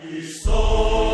Christos